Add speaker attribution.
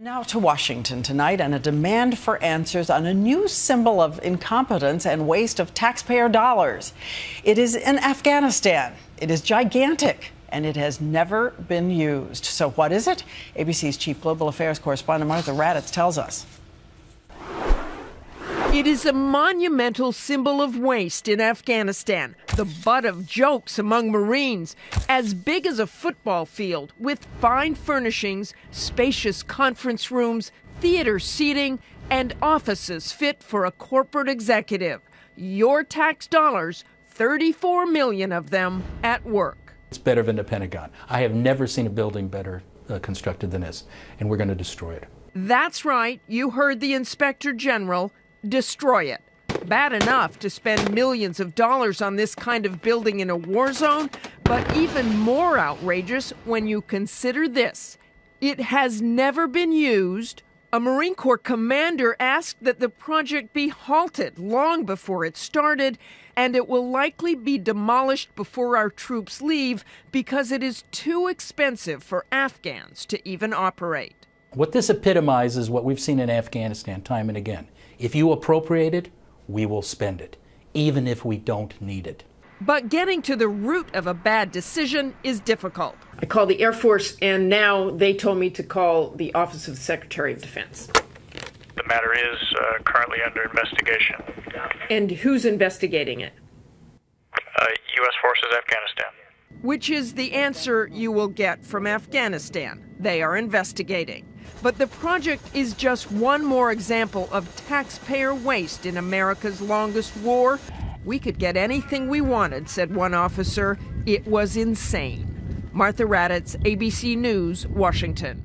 Speaker 1: Now to Washington tonight and a demand for answers on a new symbol of incompetence and waste of taxpayer dollars. It is in Afghanistan. It is gigantic and it has never been used. So, what is it? ABC's chief global affairs correspondent Martha Raddatz tells us.
Speaker 2: It is a monumental symbol of waste in Afghanistan, the butt of jokes among Marines, as big as a football field, with fine furnishings, spacious conference rooms, theater seating, and offices fit for a corporate executive. Your tax dollars, 34 million of them, at work.
Speaker 3: It's better than the Pentagon. I have never seen a building better uh, constructed than this, and we're going to destroy it.
Speaker 2: That's right. You heard the Inspector General destroy it. Bad enough to spend millions of dollars on this kind of building in a war zone, but even more outrageous when you consider this. It has never been used. A Marine Corps commander asked that the project be halted long before it started, and it will likely be demolished before our troops leave because it is too expensive for Afghans to even operate.
Speaker 3: What this epitomizes is what we've seen in Afghanistan time and again. If you appropriate it, we will spend it, even if we don't need it.
Speaker 2: But getting to the root of a bad decision is difficult.
Speaker 4: I called the Air Force, and now they told me to call the Office of the Secretary of Defense.
Speaker 5: The matter is uh, currently under investigation.
Speaker 4: And who's investigating it?
Speaker 5: Uh, U.S. Forces Afghanistan.
Speaker 2: Which is the answer you will get from Afghanistan. They are investigating. But the project is just one more example of taxpayer waste in America's longest war. We could get anything we wanted, said one officer. It was insane. Martha Raddatz, ABC News, Washington.